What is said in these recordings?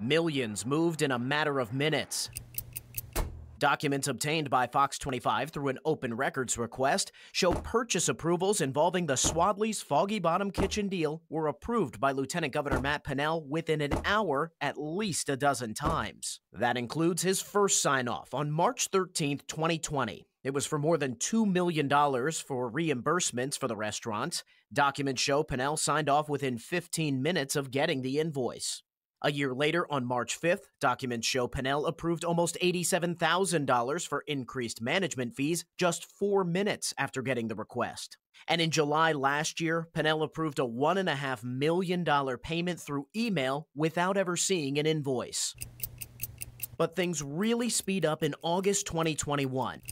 Millions moved in a matter of minutes. Documents obtained by Fox 25 through an open records request show purchase approvals involving the Swadley's Foggy Bottom Kitchen deal were approved by Lieutenant Governor Matt Pinnell within an hour at least a dozen times. That includes his first sign off on March 13, 2020. It was for more than $2 million for reimbursements for the restaurants. Documents show Pinnell signed off within 15 minutes of getting the invoice. A year later, on March 5th, documents show Pinnell approved almost $87,000 for increased management fees just four minutes after getting the request. And in July last year, Pinnell approved a $1.5 million payment through email without ever seeing an invoice. But things really speed up in August 2021.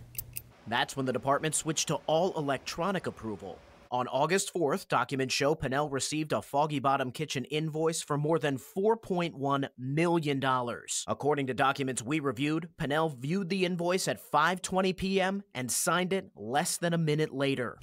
That's when the department switched to all electronic approval. On August 4th, documents show Pinnell received a Foggy Bottom Kitchen invoice for more than $4.1 million. According to documents we reviewed, Pinnell viewed the invoice at 5:20 p.m. and signed it less than a minute later.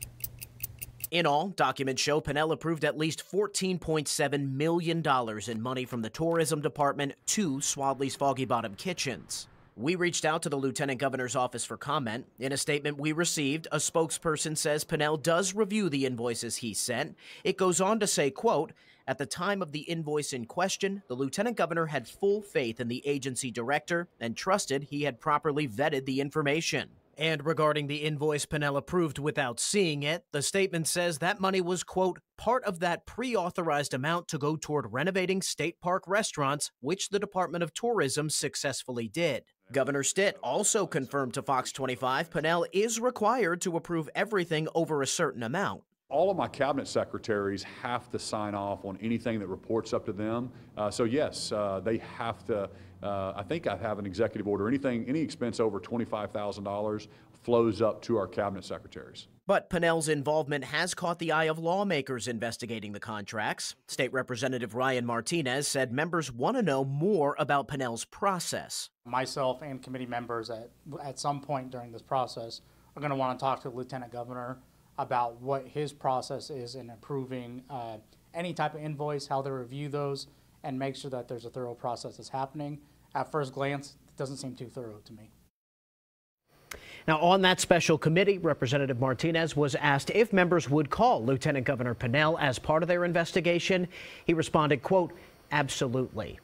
In all, documents show Pinnell approved at least $14.7 million in money from the tourism department to Swadley's Foggy Bottom Kitchens. We reached out to the Lieutenant Governor's office for comment. In a statement we received, a spokesperson says Pinnell does review the invoices he sent. It goes on to say, quote, at the time of the invoice in question, the Lieutenant Governor had full faith in the agency director and trusted he had properly vetted the information. And regarding the invoice Pinnell approved without seeing it, the statement says that money was, quote, part of that pre authorized amount to go toward renovating state park restaurants, which the Department of Tourism successfully did. Governor Stitt also confirmed to Fox 25 Pinnell is required to approve everything over a certain amount. All of my cabinet secretaries have to sign off on anything that reports up to them. Uh, so yes, uh, they have to. Uh, I think I have an executive order. Anything, any expense over twenty-five thousand dollars flows up to our cabinet secretaries. But Pinnell's involvement has caught the eye of lawmakers investigating the contracts. State Representative Ryan Martinez said members want to know more about Pinnell's process. Myself and committee members at, at some point during this process are going to want to talk to the Lieutenant Governor about what his process is in approving uh, any type of invoice, how they review those, and make sure that there's a thorough process that's happening. At first glance, it doesn't seem too thorough to me. Now, on that special committee, Representative Martinez was asked if members would call Lieutenant Governor Pinnell as part of their investigation. He responded, quote, absolutely.